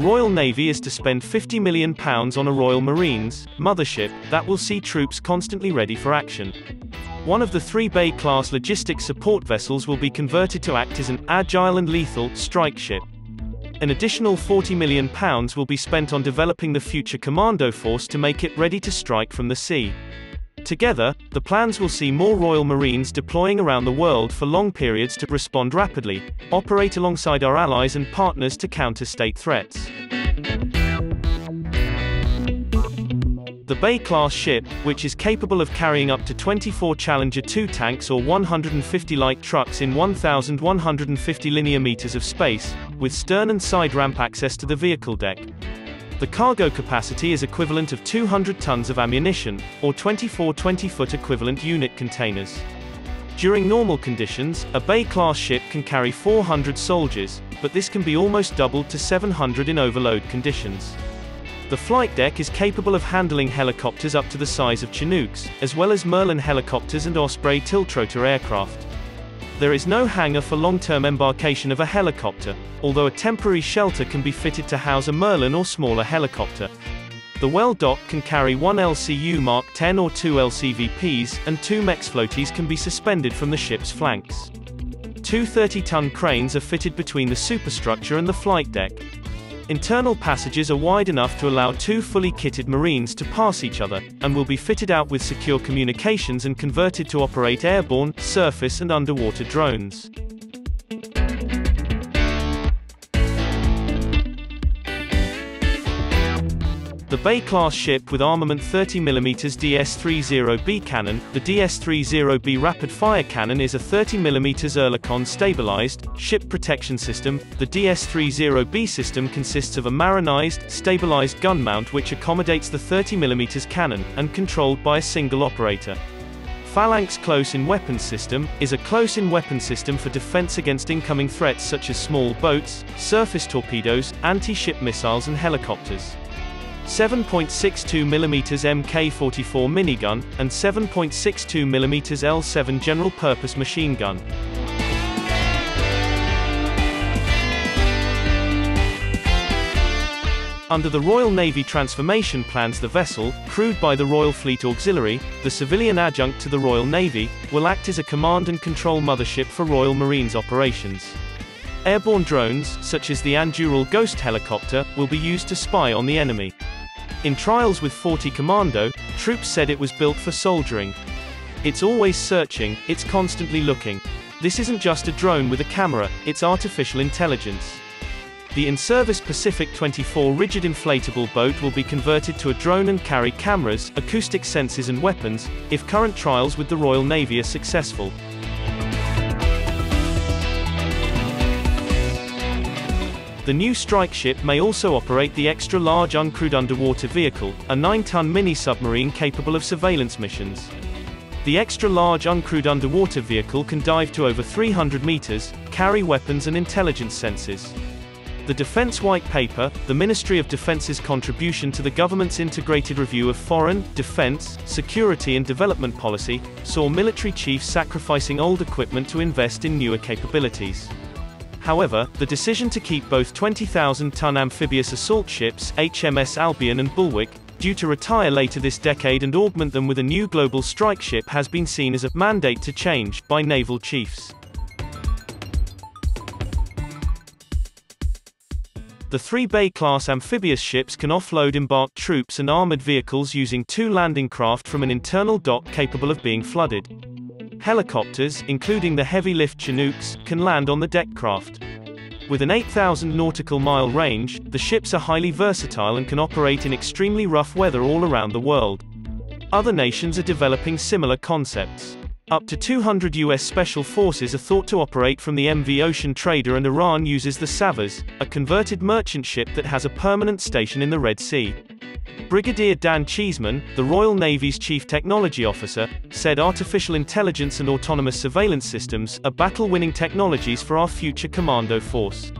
Royal Navy is to spend £50 million on a Royal Marines mothership that will see troops constantly ready for action. One of the three Bay-class logistics support vessels will be converted to act as an agile and lethal strike ship. An additional £40 million will be spent on developing the future commando force to make it ready to strike from the sea. Together, the plans will see more Royal Marines deploying around the world for long periods to respond rapidly, operate alongside our allies and partners to counter state threats. The Bay-class ship, which is capable of carrying up to 24 Challenger 2 tanks or 150 light trucks in 1,150 linear meters of space, with stern and side ramp access to the vehicle deck. The cargo capacity is equivalent of 200 tons of ammunition, or 24 20-foot equivalent unit containers. During normal conditions, a Bay-class ship can carry 400 soldiers, but this can be almost doubled to 700 in overload conditions. The flight deck is capable of handling helicopters up to the size of Chinooks, as well as Merlin helicopters and Osprey tiltrotor aircraft. There is no hangar for long-term embarkation of a helicopter, although a temporary shelter can be fitted to house a Merlin or smaller helicopter. The well dock can carry one LCU Mark 10 or two LCVPs, and two Mexeflotes can be suspended from the ship's flanks. Two 30-ton cranes are fitted between the superstructure and the flight deck. Internal passages are wide enough to allow two fully kitted Marines to pass each other, and will be fitted out with secure communications and converted to operate airborne, surface and underwater drones. The Bay-class ship with armament 30mm DS-30B cannon, the DS-30B rapid-fire cannon is a 30mm Oerlikon stabilized, ship protection system. The DS-30B system consists of a marinized, stabilized gun mount which accommodates the 30mm cannon, and controlled by a single operator. Phalanx Close-in Weapon System is a close-in weapon system for defense against incoming threats such as small boats, surface torpedoes, anti-ship missiles and helicopters. 7.62mm Mk44 minigun, and 7.62mm L7 general-purpose machine gun. Under the Royal Navy transformation plans the vessel, crewed by the Royal Fleet Auxiliary, the civilian adjunct to the Royal Navy, will act as a command and control mothership for Royal Marines operations. Airborne drones, such as the Anduril Ghost helicopter, will be used to spy on the enemy. In trials with 40 Commando, troops said it was built for soldiering. It's always searching, it's constantly looking. This isn't just a drone with a camera, it's artificial intelligence. The in-service Pacific 24 rigid inflatable boat will be converted to a drone and carry cameras, acoustic sensors and weapons, if current trials with the Royal Navy are successful. The new strike ship may also operate the extra-large uncrewed underwater vehicle, a 9-ton mini-submarine capable of surveillance missions. The extra-large uncrewed underwater vehicle can dive to over 300 meters, carry weapons and intelligence sensors. The Defense White Paper, the Ministry of Defense's contribution to the government's integrated review of foreign, defense, security and development policy, saw military chiefs sacrificing old equipment to invest in newer capabilities. However, the decision to keep both 20,000-ton amphibious assault ships, HMS Albion and Bulwark, due to retire later this decade and augment them with a new global strike ship has been seen as a mandate to change by naval chiefs. The three Bay-class amphibious ships can offload embarked troops and armored vehicles using two landing craft from an internal dock capable of being flooded. Helicopters, including the heavy-lift Chinooks, can land on the deck craft. With an 8,000 nautical mile range, the ships are highly versatile and can operate in extremely rough weather all around the world. Other nations are developing similar concepts. Up to 200 US Special Forces are thought to operate from the MV Ocean Trader and Iran uses the Saviz, a converted merchant ship that has a permanent station in the Red Sea. Brigadier Dan Cheesman, the Royal Navy's chief technology officer, said artificial intelligence and autonomous surveillance systems are battle-winning technologies for our future commando force.